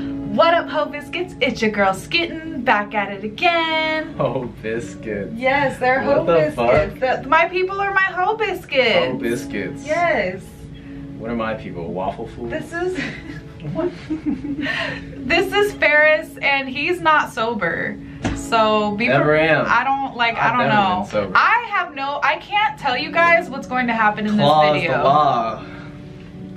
What up, Ho Biscuits? It's your girl Skitten, back at it again. Oh, biscuits. Yes, they're Ho What the Biscuits. The- my people are my Ho Biscuits. Oh, biscuits. Yes. What are my people? Waffle fools? This is what? this is Ferris, and he's not sober. So be Never am. I don't like. I've I don't never know. I have no. I can't tell you guys what's going to happen in Clause this video.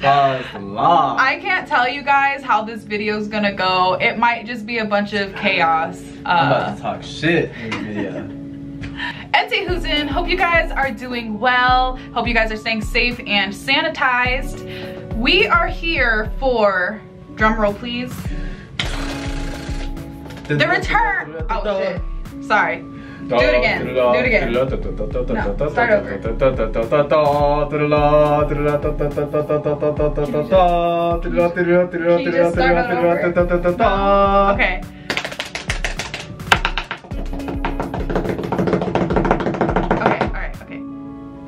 The law. Clause the law. I can't tell you guys how this video is gonna go. It might just be a bunch of chaos. I'm about Uh, to talk shit in this video. Etsy who's in. Hope you guys are doing well. Hope you guys are staying safe and sanitized. We are here for drum roll, please. The return. Oh shit. Sorry. Do it again. Do it again. No, start over. Can you just start it over? Okay. Okay, alright, okay.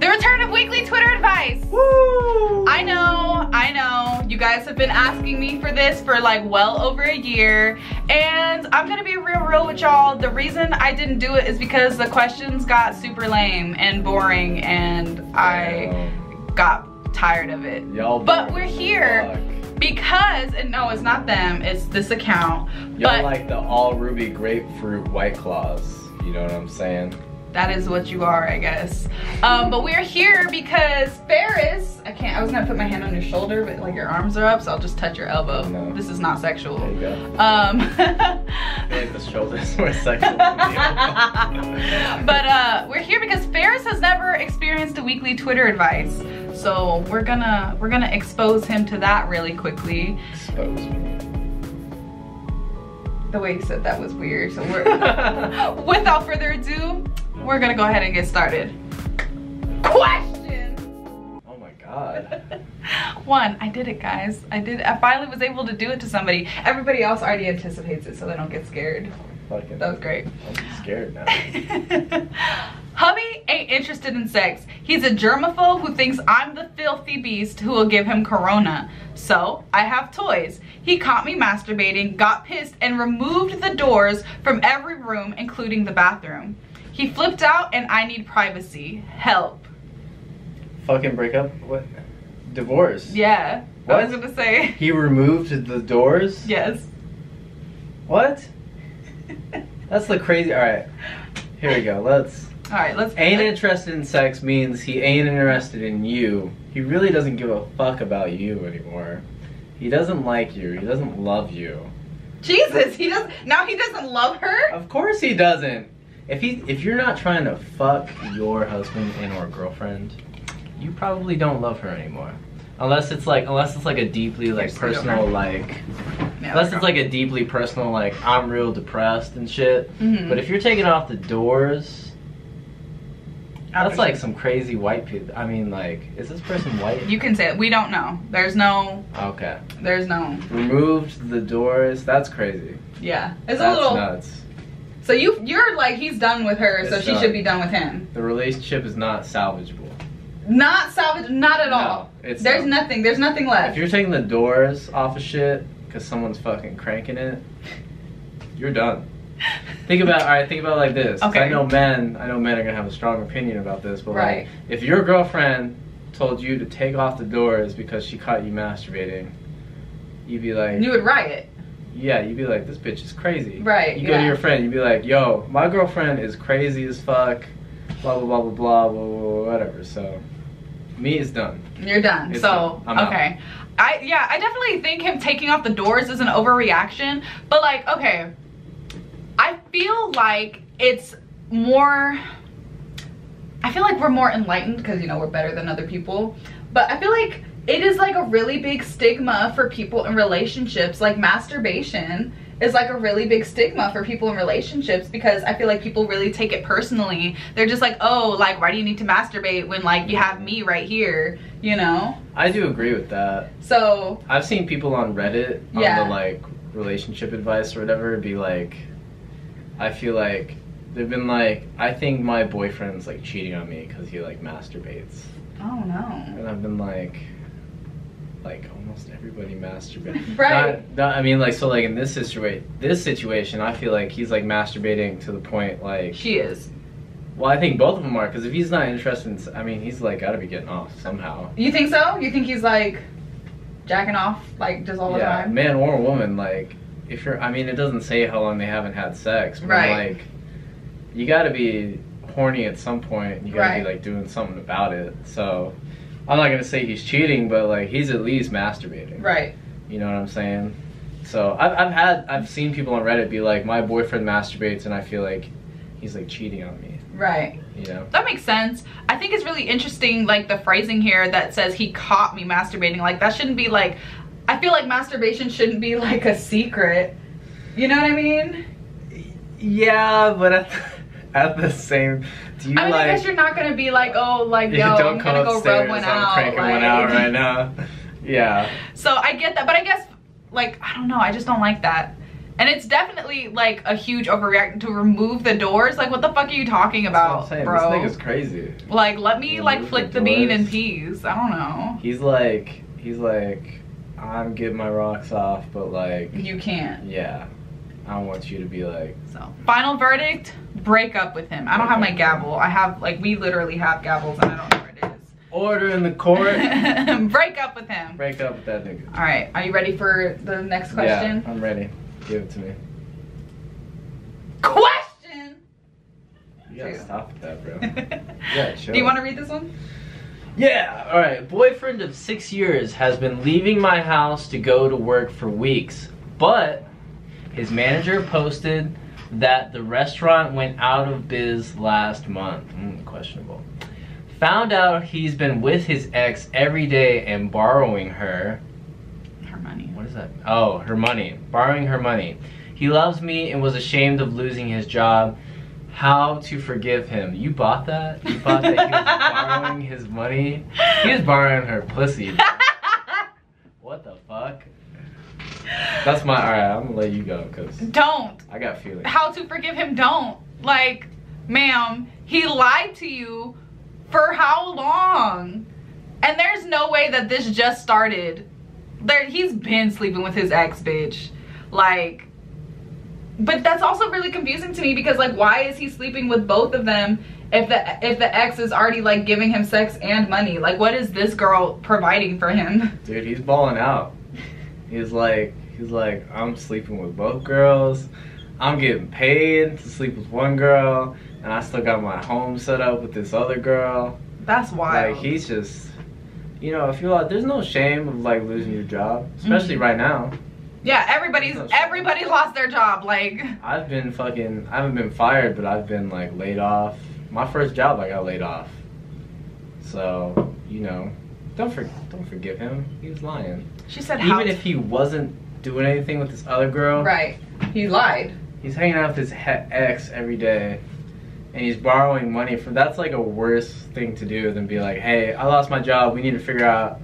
The return of weekly Twitter advice. Woo! I know, I know. You guys have been asking me for this for like well over a year. And I'm gonna be real, real with y'all. The reason I didn't do it is because the questions got super lame and boring and I got tired of it. Y'all But we're here because, and no, it's not them, it's this account. Y'all like the all ruby grapefruit white claws. You know what I'm saying? That is what you are, I guess. Um, but we're here because Ferris, I can't, I was gonna put my hand on your shoulder, but like your arms are up, so I'll just touch your elbow. No. This is not sexual. There you go. Um, like the shoulders more sexual but uh, we're here because Ferris has never experienced a weekly Twitter advice. So we're gonna we're gonna expose him to that really quickly. Expose me. The way he said that was weird. So we're without further ado, we're gonna go ahead and get started. Question Oh my god. one. I did it, guys. I did. I finally was able to do it to somebody. Everybody else already anticipates it, so they don't get scared. Fucking, That was great. I'm scared now. Hubby ain't interested in sex. He's a germaphobe who thinks I'm the filthy beast who will give him corona. So, I have toys. He caught me masturbating, got pissed, and removed the doors from every room, including the bathroom. He flipped out and I need privacy. Help. Fucking break up? What? Divorce? Yeah. I was gonna say, He removed the doors? yes. What? That's the crazy. Alright. Here we go. Let's. Alright, let's. Ain't interested in sex means he ain't interested in you. He really doesn't give a fuck about you anymore. He doesn't like you. He doesn't love you. Jesus, he doesn't. Now he doesn't love her? Of course he doesn't. If he if you're not trying to fuck your husband and or girlfriend, you probably don't love her anymore. Unless it's like unless it's like a deeply like personal like Yeah, unless it's like a deeply personal like I'm real depressed and shit. Mhm. But if you're taking off the doors, that's like some crazy white people. I mean like is this person white? You can say it. We don't know. There's no. Okay. There's no. Removed the doors. That's crazy. Yeah. It's that's a little. nuts. So you you're like he's done with her, so It's she done. should be done with him. The relationship is not salvageable. Not salvage, not at No, all. it's There's not. nothing. There's nothing left. If you're taking the doors off of shit because someone's fucking cranking it, you're done. Think about all right. Think about it like this. Okay. I know men. I know men are gonna have a strong opinion about this, but Right. like, if your girlfriend told you to take off the doors because she caught you masturbating, you'd be like, you would riot. Yeah, you'd be like, this bitch is crazy. Right, You go yeah. to your friend, you'd be like, yo, my girlfriend is crazy as fuck. Blah blah blah blah blah blah, blah whatever. So, me is done. You're done. It's so done. I'm out. okay. I yeah, I definitely think him taking off the doors is an overreaction. But like, okay. I feel like it's more I feel like we're more enlightened because you know we're better than other people. But I feel like it is like a really big stigma for people in relationships. Like masturbation is like a really big stigma for people in relationships because I feel like people really take it personally. They're just like, oh, like why do you need to masturbate when like you have me right here, you know? I do agree with that. So I've seen people on Reddit on Yeah. the like relationship advice or whatever be like, I feel like they've been like, I think my boyfriend's like cheating on me because he like masturbates, oh no. and I've been like, like almost everybody masturbates. Right. Not, not- I mean, like so, like in this situation, this situation, I feel like he's like masturbating to the point like. She is. Well, I think both of them are because if he's not interested, in, I mean, he's like got to be getting off somehow. You think so? You think he's like jacking off like just all the yeah, time? man or woman, like if you're, I mean, it doesn't say how long they haven't had sex, but Right. like you got to be horny at some point. You got to Right. be like doing something about it. So I'm not gonna say he's cheating, but like he's at least masturbating. Right. You know what I'm saying? So I've, I've had I've seen people on Reddit be like, my boyfriend masturbates, and I feel like he's like cheating on me. Right. You know? That makes sense. I think it's really interesting, like the phrasing here that says he caught me masturbating. Like that shouldn't be like. I feel like masturbation shouldn't be like a secret. You know what I mean? Yeah, but at the, at the same, do you I mean, like? I guess you're not gonna be like, oh, like yo, I'm gonna go rub one I'm out. cranking one out right now. Yeah. So I get that, but I guess like I don't know, I just don't like that. And it's definitely like a huge overreaction to remove the doors. Like, what the fuck are you talking That's about, what I'm saying. bro? This nigga's crazy. Like, let me like flick the the bean in peace. I don't know. He's like, he's like, I'm getting my rocks off, but like, You can't. yeah, I want you to be like, So, final verdict: break up with him. I don't have my gavel. I have like we literally have gavels, and I don't know where it is. order in the court. break up with him. Break up with that nigga. All right, are you ready for the next question? Yeah, I'm ready. Give it to me. Question. You gotta Two. stop with that, bro. Do Yeah, chill. you want to read this one? Yeah, alright. Boyfriend of six years has been leaving my house to go to work for weeks, but his manager posted that the restaurant went out of biz last month. Mm, questionable. Found out he's been with his ex every day and borrowing her. Her money. What is that? Oh, her money. Borrowing her money. He loves me and was ashamed of losing his job. How to forgive him? You bought that? You bought that he was borrowing his money? He was borrowing her pussy. What the fuck? That's my. Alright, I'm gonna let you go because don't. I got feelings. How to forgive him? Don't. Like, ma'am, he lied to you for how long? And there's no way that this just started. There, he's been sleeping with his ex, bitch. Like, but that's also really confusing to me because, like, why is he sleeping with both of them if the if the ex is already like giving him sex and money? Like, what is this girl providing for him? Dude, he's balling out. He's like, he's like, I'm sleeping with both girls. I'm getting paid to sleep with one girl, and I still got my home set up with this other girl. That's wild. Like he's just, you know, if you like, there's no shame of like losing your job, especially Mhm. right now. yeah, everybody's so- everybody lost their job. Like, I've been fucking, I haven't been fired, but I've been like laid off. My first job, I got laid off. So, you know, don't for, don't forgive him. He was lying. she said, how Even if he wasn't doing anything with this other girl, right, he lied. he's hanging out with his he- ex every day. And he's borrowing money from. That's like a worse thing to do than be like, "Hey, I lost my job. We need to figure out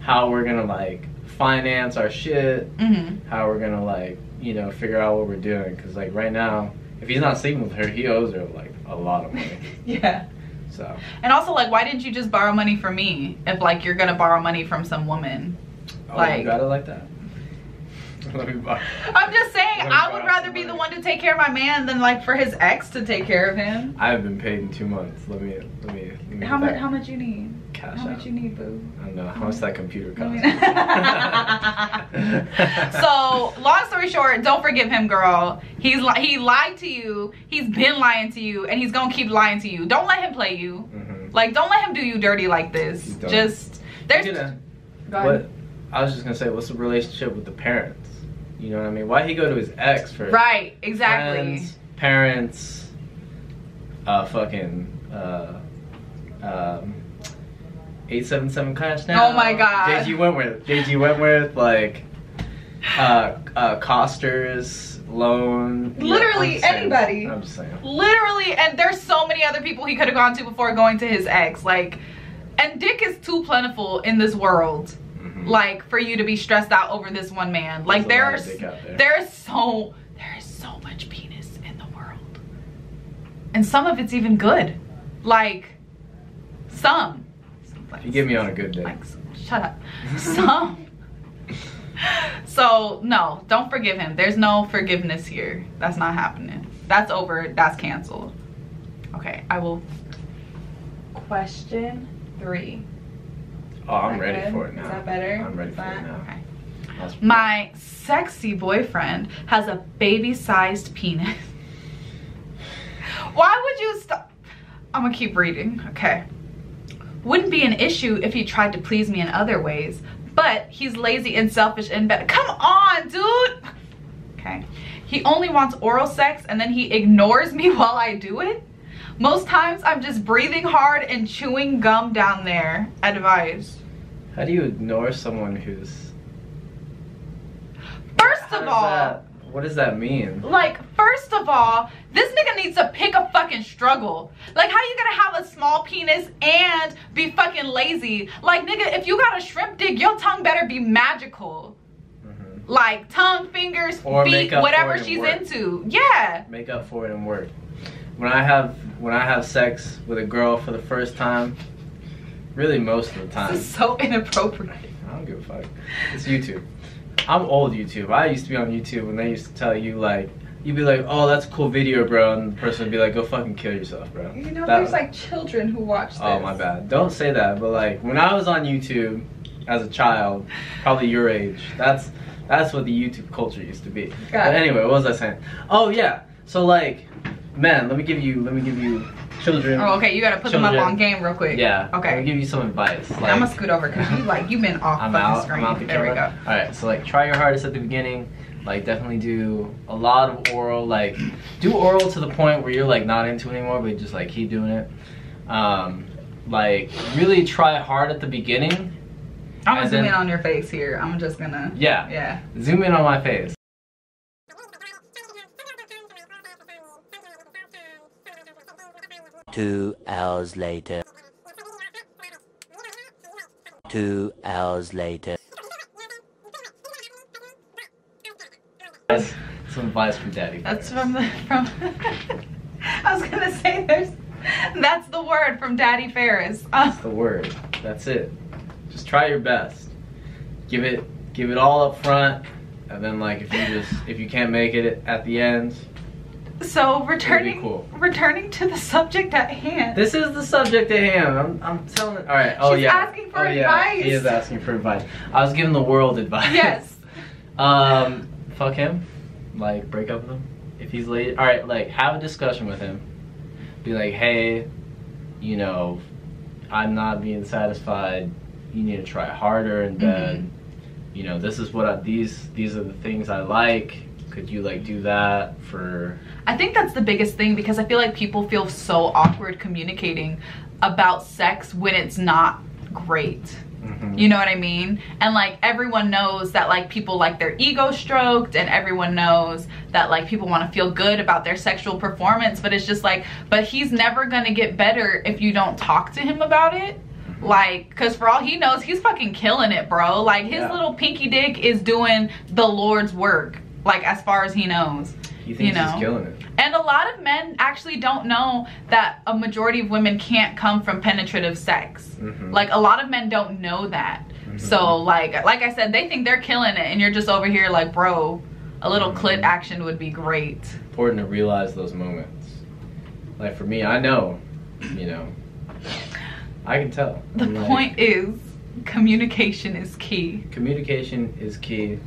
how we're gonna like finance our shit. Mm-hmm. How we're gonna like, you know, figure out what we're doing. Because like right now, if he's not sleeping with her, he owes her like a lot of money. yeah. So And also, like, why didn't you just borrow money from me if, like, you're gonna borrow money from some woman? oh, Like- you got it like that. Let me buy. I'm just saying, I would rather some be the one to take care of my man than, like, for his ex to take care of him. I haven't been paid in two months. Let me let me let me How much? How much you need? cash How out. much you need, boo? I don't know how much that computer I mean- costs. so, long story short, don't forgive him, girl. He's li- he lied to you. He's been lying to you, and he's gonna keep lying to you. Don't let him play you. Mhm. Like, don't let him do you dirty like this. He's done. Just there's. You know, Go ahead. what I was just gonna say, what's the relationship with the parents? You know what I mean? Why he go to his ex for Right. Exactly. friends, parents, uh, fucking, uh, um, eight seven seven cash now. Oh my God. JG Wentworth, JG Wentworth, like, uh, uh, Costers, loan. Yeah, Literally I'm just saying. anybody. I'm just saying. Literally, and there's so many other people he could have gone to before going to his ex. Like, and dick is too plentiful in this world. Mhm. Like for you to be stressed out over this one man. Like There's a lot there's of dick out there. there's so there is so much penis in the world, and some of it's even good. Like some. If you give me on a good day. Like shut up. So, so no, don't forgive him. There's no forgiveness here. That's not happening. That's over. That's canceled. Okay, I will. Question three. Oh, I'm ready good? for it now. Is that better? I'm ready for it now. Okay. My sexy boyfriend has a baby-sized penis. Why would you stop? I'm gonna keep reading, okay. Wouldn't be an issue if he tried to please me in other ways, but he's lazy and selfish and bad. Come on, dude! Okay. He only wants oral sex and then he ignores me while I do it? Most times I'm just breathing hard and chewing gum down there. Advice. How do you ignore someone who's? First of all, that- what does that mean? Like, first of all, this nigga needs to pick a fucking struggle. Like, how you gonna have a small penis and be fucking lazy? Like, nigga, if you got a shrimp dick, your tongue better be magical. Mhm. Like, tongue, fingers, Or feet, make up for whatever she's work. into. Yeah. Make up for it and work. When I have when I have sex with a girl for the first time, really most of the time. This is so inappropriate. I don't give a fuck. It's YouTube. I'm old YouTube. I used to be on YouTube when they used to tell you like you'd be like, oh that's a cool video, bro, and the person would be like, go fucking kill yourself, bro. You know, That- there's like children who watch this. Oh my bad. Don't say that. But like when I was on YouTube as a child, probably your age, that's that's what the YouTube culture used to be. Got but anyway, what was I saying? Oh yeah. So like, man, let me give you let me give you children. Oh, okay, you gotta put them up on game real quick. Yeah. Okay. give you some advice. Like, I'm gonna scoot over because you like you've been off I'm fucking out. screen. I'm out the there we go. All right. So like, try your hardest at the beginning. Like, definitely do a lot of oral. Like, do oral to the point where you're like not into it anymore, but just like keep doing it. Um, like, really try hard at the beginning. I'm gonna zoom then- in on your face here. I'm just gonna. Yeah. Yeah. Zoom in on my face. Two hours later. Two hours later. That's some advice from Daddy. That's from the from. I was gonna say there's. That's the word from Daddy Ferris. Uh, That's the word. That's it. Just try your best. Give it, give it all up front, and then like if you just if you can't make it at the end, so returning cool. returning to the subject at hand. This is the subject at hand. I'm, I'm telling. All right. Oh She's yeah. asking for oh, Yeah. advice. He is asking for advice. I was giving the world advice. yes. um, fuck him. Like break up with him if he's late. All right. Like have a discussion with him. Be like, hey, you know, I'm not being satisfied. You need to try harder in bed. Mm-hmm. You know, this is what I, these these are the things I like. Could you like do that for? I think that's the biggest thing because I feel like people feel so awkward communicating about sex when it's not great. Mhm. You know what I mean? And like everyone knows that like people like their ego stroked and everyone knows that like people want to feel good about their sexual performance, but it's just like but he's never going to get better if you don't talk to him about it. Like cuz for all he knows, he's fucking killing it, bro. Like his Yeah. little pinky dick is doing the Lord's work like as far as he knows. He thinks know. he's killing it. And a lot of men actually don't know that a majority of women can't come from penetrative sex. Mhm. Like a lot of men don't know that. Mhm. So like like I said, they think they're killing it and you're just over here like, bro, a little clit Mhm. action would be great. important to realize those moments. Like for me, I know, you know, I can tell. The I'm like, point is communication is key. communication is key.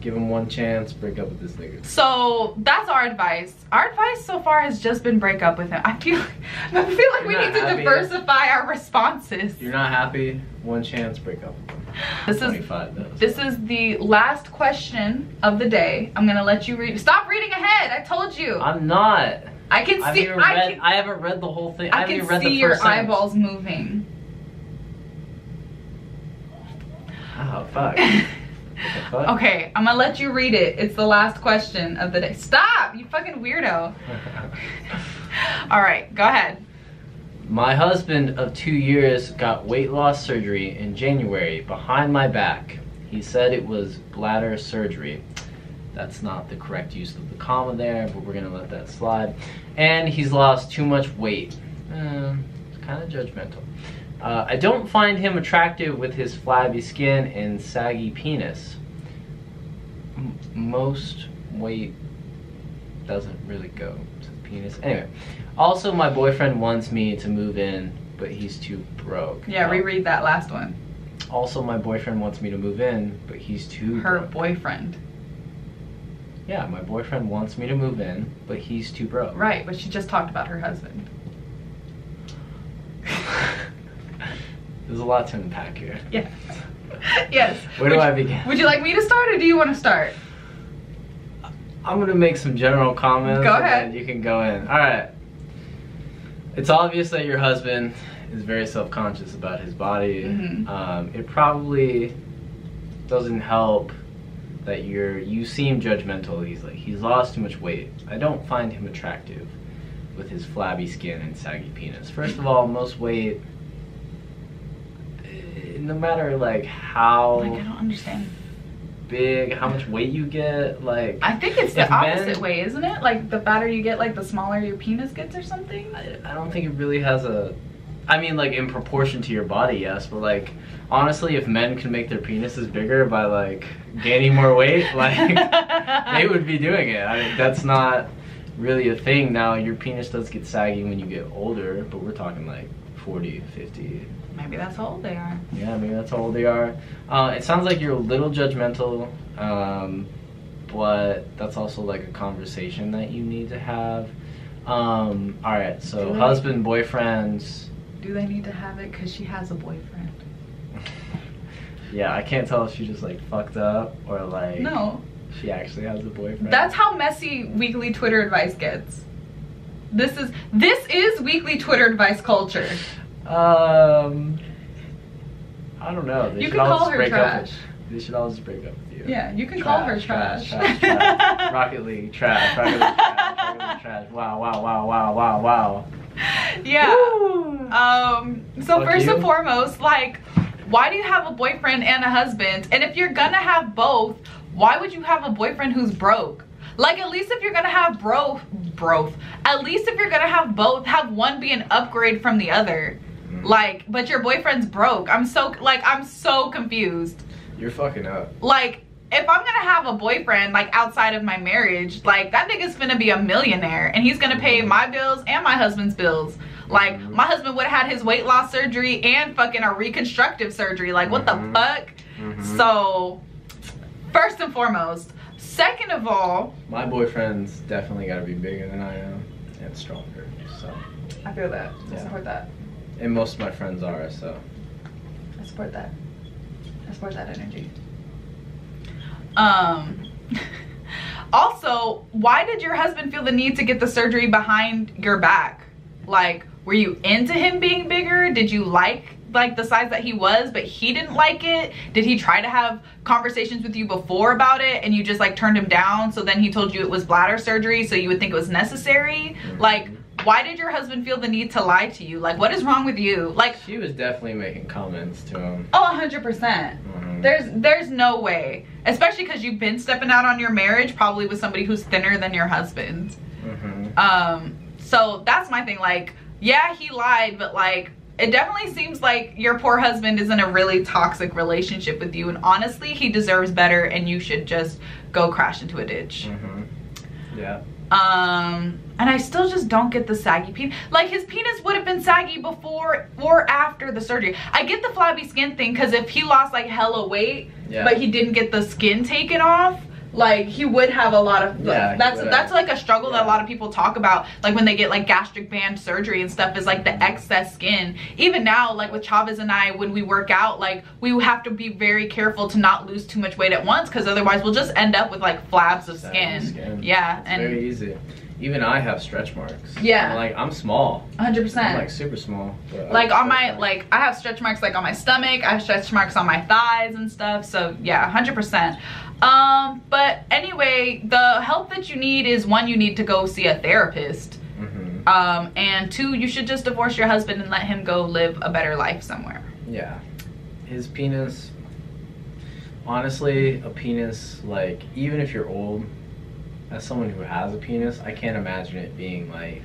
Give him one chance. Break up with this nigga. So that's our advice. Our advice so far has just been break up with him. I feel I feel like we need not to happy? diversify our responses. You're not happy. One chance. Break up with him. This is This is the last question of the day. I'm gonna let you read. Stop reading ahead. I told you. I'm not. I can see. I read. can, I haven't read the whole thing. I, I can see the your sentence. eyeballs moving. Oh fuck. what the fuck? Okay, I'm gonna let you read it. It's the last question of the day. Stop, you fucking weirdo. All right, go ahead. My husband of two years got weight loss surgery in January behind my back. He said it was bladder surgery. That's not the correct use of the comma there, but we're gonna let that slide. And he's lost too much weight. Uh, it's kind of judgmental. Uh, I don't find him attractive with his flabby skin and saggy penis. M- most weight doesn't really go to the penis. Anyway, also my boyfriend wants me to move in, but he's too broke. Yeah, reread that last one. Also, my boyfriend wants me to move in, but he's too Her broke. boyfriend. Yeah, my boyfriend wants me to move in, but he's too broke. Right, but she just talked about her husband. There's a lot to unpack here. Yeah. yes. Where do Would- I begin? Would you like me to start or do you want to start? I'm gonna make some general comments. Go ahead. You can go in. All right. It's obvious that your husband is very self-conscious about his body. Mhm. Um, it probably doesn't help that you're you seem judgmental. He's like he's lost too much weight. I don't find him attractive with his flabby skin and saggy penis. First of all, most weight. No matter like how Like, I don't understand. big, how much weight you get, like I think it's the If men- opposite way, isn't it? Like, the fatter you get, like, the smaller your penis gets or something? I, I don't think it really has a. I mean, like in proportion to your body, yes, but like honestly, if men can make their penises bigger by like gaining more weight, like they would be doing it. I mean, that's not really a thing. Now, your penis does get saggy when you get older, but we're talking like 40, 50. Maybe that's how old they are. Yeah, maybe that's how old they are. Uh, it sounds like you're a little judgmental, um, but that's also like a conversation that you need to have. Um, all right, so husband, boyfriends. Do they need to have it because she has a boyfriend? Yeah, I can't tell if she just like fucked up or like No. she actually has a boyfriend. That's how messy weekly Twitter advice gets. This is this is weekly Twitter advice culture. Um. I don't know. They You can call her trash. Up. They should all just break up with you. Yeah, you can call her Trash, trash. trash, trash, trash. Rocket League, trash, Rocket League, trash, Rocket League, trash. Wow, wow, wow, wow, wow, wow. yeah. Woo. Um, so Fuck first you. and foremost, like, why do you have a boyfriend and a husband? And if you're gonna have both, why would you have a boyfriend who's broke? Like, at least if you're gonna have bro, broth. At least if you're gonna have both, have one be an upgrade from the other. Mm. Like, but your boyfriend's broke. I'm so like, I'm so confused. You're fucking up. Like, if I'm gonna have a boyfriend like outside of my marriage, like that nigga's gonna be a millionaire and he's gonna pay my bills and my husband's bills. Like Mhm. my husband would have had his weight loss surgery and fucking a reconstructive surgery. Like what Mhm. the fuck? Mhm. So first and foremost. Second of all, My boyfriend's definitely got to be bigger than I am and stronger. So, I feel that. I Yeah. support that. And most of my friends are. So, I support that. I support that energy. Um also, why did your husband feel the need to get the surgery behind your back? Like, were you into him being bigger? Did you like like the size that he was, but he didn't like it? Did he try to have conversations with you before about it and you just like turned him down? So then he told you it was bladder surgery, so you would think it was necessary? Like, why did your husband feel the need to lie to you? Like, what is wrong with you? Like, she was definitely making comments to him. oh, 100%. Mhm. There's there's no way, especially because you've been stepping out on your marriage, probably with somebody who's thinner than your husband. Mhm. Um, so that's my thing. Like, yeah, he lied, but like, it definitely seems like your poor husband is in a really toxic relationship with you, and honestly, he deserves better, and you should just go crash into a ditch. Mhm. Yeah. Um, and I still just don't get the saggy penis. Like his penis would have been saggy before or after the surgery. I get the flabby skin thing because if he lost like hella weight, Yeah. but he didn't get the skin taken off, like he would have a lot of. Yeah, that's that's like a struggle that a lot of people talk about. Like when they get like gastric band surgery and stuff, is like the excess skin. Even now, like with Chavezz and I, when we work out, like we have to be very careful to not lose too much weight at once because otherwise we'll just end up with like flabs of Saggy skin. Yeah, It's and very easy. Even I have stretch marks. Yeah. I'm like I'm small. 100%. I'm like super small. like on my marks. like I have stretch marks like on my stomach. I have stretch marks on my thighs and stuff. So yeah, hundred percent. Um, but anyway, the help that you need is one, you need to go see a therapist. Mhm. Um, and two, you should just divorce your husband and let him go live a better life somewhere. Yeah. His penis. Honestly, a penis like even if you're old, as someone who has a penis, I can't imagine it being like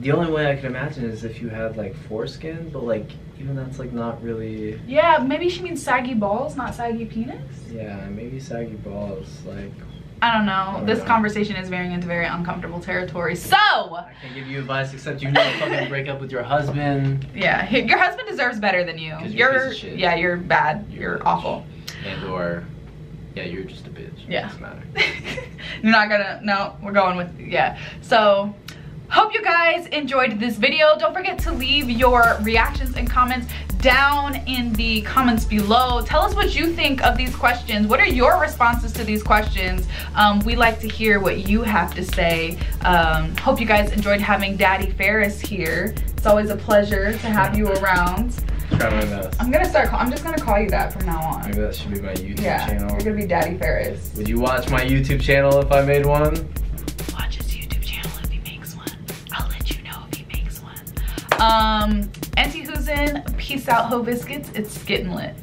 The only way I can imagine is if you had like foreskin, but like even that's like not really. Yeah, maybe she means saggy balls, not saggy penis. Yeah, maybe saggy balls. Like I don't know. don't this know. conversation is veering into very uncomfortable territory. So, I can't give you advice except you need to fucking break up with your husband yeah, your husband deserves better than you. you're You're, piece of shit. yeah, you're bad. You're You're, awful. and or yeah, you're just a bitch. Yeah. Doesn't matter. you're not gonna. No, we're going with yeah. So. Hope you guys enjoyed this video. Don't forget to leave your reactions and comments down in the comments below. Tell us what you think of these questions. What are your responses to these questions? Um, we like to hear what you have to say. Um, hope you guys enjoyed having Daddy Ferris here. It's always a pleasure to have you around. Try. I'm gonna start. I'm just gonna call you that from now on. Maybe that should be my YouTube Yeah, channel. you're gonna be Daddy Ferris. Would you watch my YouTube channel if I made one? Um, Auntie Who's in, peace out, Ho Biscuits. It's getting lit.